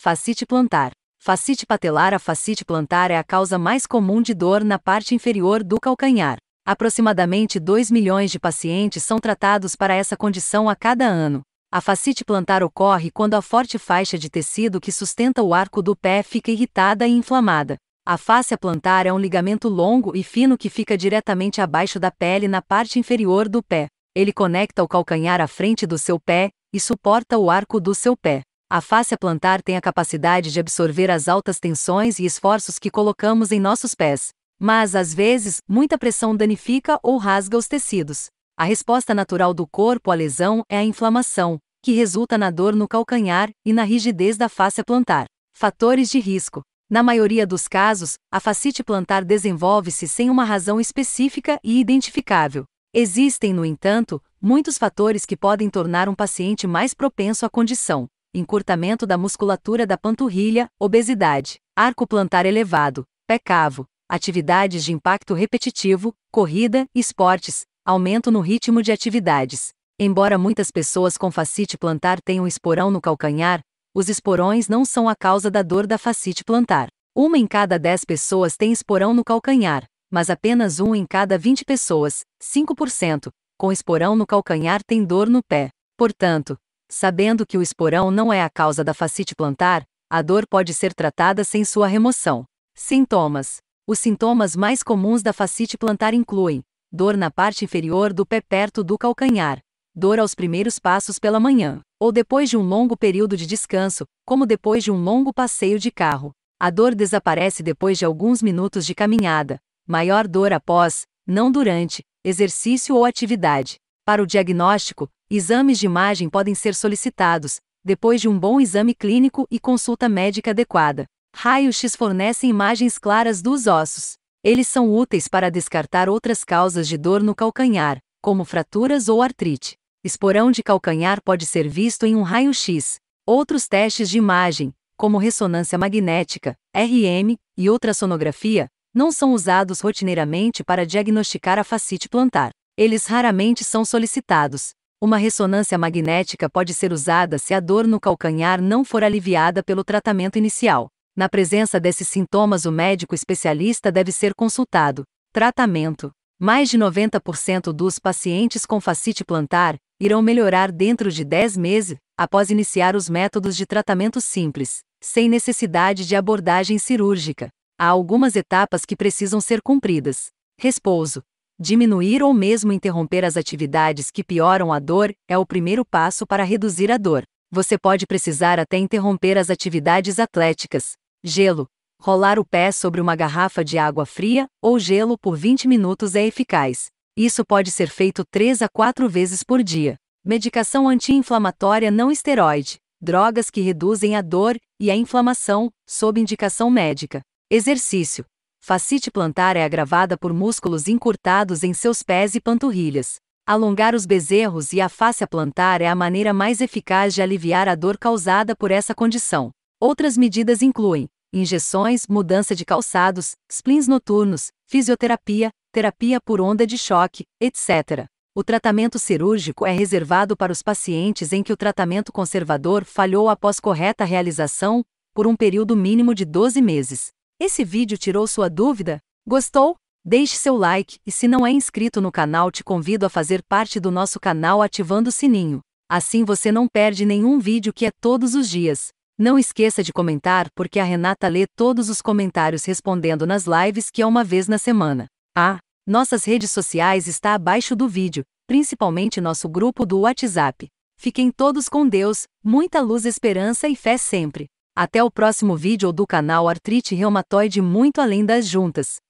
Fascite plantar. Fascite patelar A fascite plantar é a causa mais comum de dor na parte inferior do calcanhar. Aproximadamente 2 milhões de pacientes são tratados para essa condição a cada ano. A fascite plantar ocorre quando a forte faixa de tecido que sustenta o arco do pé fica irritada e inflamada. A fáscia plantar é um ligamento longo e fino que fica diretamente abaixo da pele na parte inferior do pé. Ele conecta o calcanhar à frente do seu pé e suporta o arco do seu pé. A fáscia plantar tem a capacidade de absorver as altas tensões e esforços que colocamos em nossos pés. Mas, às vezes, muita pressão danifica ou rasga os tecidos. A resposta natural do corpo à lesão é a inflamação, que resulta na dor no calcanhar e na rigidez da face plantar. Fatores de risco. Na maioria dos casos, a fascite plantar desenvolve-se sem uma razão específica e identificável. Existem, no entanto, muitos fatores que podem tornar um paciente mais propenso à condição: encurtamento da musculatura da panturrilha, obesidade, arco plantar elevado, pé cavo, atividades de impacto repetitivo, corrida, esportes, aumento no ritmo de atividades. Embora muitas pessoas com fascite plantar tenham esporão no calcanhar, os esporões não são a causa da dor da fascite plantar. Uma em cada 10 pessoas tem esporão no calcanhar, mas apenas um em cada 20 pessoas, 5%, com esporão no calcanhar tem dor no pé. Portanto, sabendo que o esporão não é a causa da fascite plantar, a dor pode ser tratada sem sua remoção. Sintomas: Os sintomas mais comuns da fascite plantar incluem dor na parte inferior do pé perto do calcanhar, dor aos primeiros passos pela manhã, ou depois de um longo período de descanso, como depois de um longo passeio de carro. A dor desaparece depois de alguns minutos de caminhada, maior dor após, não durante, exercício ou atividade. Para o diagnóstico, exames de imagem podem ser solicitados, depois de um bom exame clínico e consulta médica adequada. Raio-X fornecem imagens claras dos ossos. Eles são úteis para descartar outras causas de dor no calcanhar, como fraturas ou artrite. Esporão de calcanhar pode ser visto em um raio-x. Outros testes de imagem, como ressonância magnética, RM e ultrassonografia, não são usados rotineiramente para diagnosticar a fascite plantar. Eles raramente são solicitados. Uma ressonância magnética pode ser usada se a dor no calcanhar não for aliviada pelo tratamento inicial. Na presença desses sintomas, o médico especialista deve ser consultado. Tratamento: Mais de 90% dos pacientes com fascite plantar irão melhorar dentro de 10 meses, após iniciar os métodos de tratamento simples, sem necessidade de abordagem cirúrgica. Há algumas etapas que precisam ser cumpridas. Repouso. Diminuir ou mesmo interromper as atividades que pioram a dor é o primeiro passo para reduzir a dor. Você pode precisar até interromper as atividades atléticas. Gelo. Rolar o pé sobre uma garrafa de água fria ou gelo por 20 minutos é eficaz. Isso pode ser feito 3 a 4 vezes por dia. Medicação anti-inflamatória não esteroide. Drogas que reduzem a dor e a inflamação, sob indicação médica. Exercício. Fascite plantar é agravada por músculos encurtados em seus pés e panturrilhas. Alongar os bezerros e a face plantar é a maneira mais eficaz de aliviar a dor causada por essa condição. Outras medidas incluem injeções, mudança de calçados, splints noturnos, fisioterapia, terapia por onda de choque, etc. O tratamento cirúrgico é reservado para os pacientes em que o tratamento conservador falhou após correta realização, por um período mínimo de 12 meses. Esse vídeo tirou sua dúvida? Gostou? Deixe seu like e se não é inscrito no canal te convido a fazer parte do nosso canal ativando o sininho. Assim você não perde nenhum vídeo que é todos os dias. Não esqueça de comentar porque a Renata lê todos os comentários respondendo nas lives que é uma vez na semana. Ah, nossas redes sociais está abaixo do vídeo, principalmente nosso grupo do WhatsApp. Fiquem todos com Deus, muita luz, esperança e fé sempre. Até o próximo vídeo do canal Artrite Reumatoide Muito Além das Juntas.